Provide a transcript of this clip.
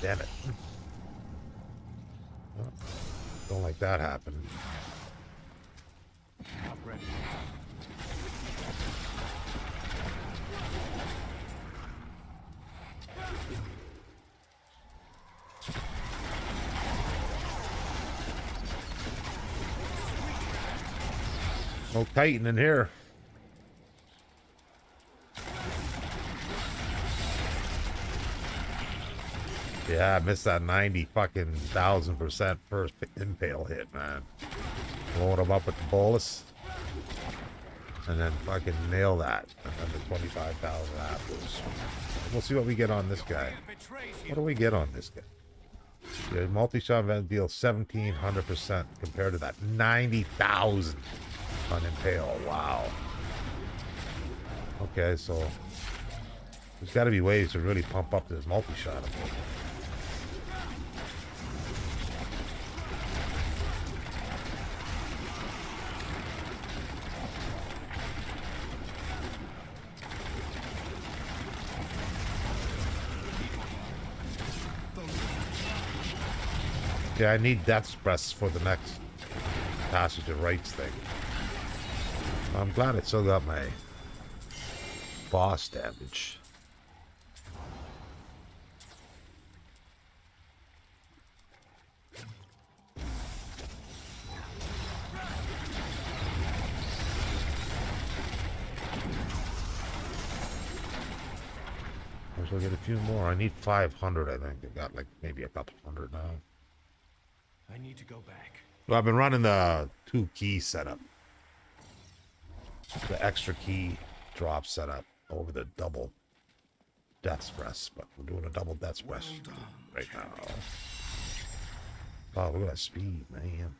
Damn it. Don't like that happen. No Titan in here. Yeah, I missed that 90 fucking thousand percent first impale hit, man. Blowing him up with the bolas. And then fucking nail that. And then the 25,000 apples. We'll see what we get on this guy. What do we get on this guy? Yeah, multi-shot event deals 1700% compared to that 90,000 on impale. Wow. Okay, so there's got to be ways to really pump up this multi-shot. Yeah, I need Death's Breath for the next Passage of Rites thing. I'm glad it still got my boss damage. I will get a few more. I need 500, I think. I've got like maybe a couple hundred now. I need to go back. Well, I've been running the two key setup. The extra key drop setup over the double death breath, but we're doing a double death breath well right now. Oh, look at that speed, man.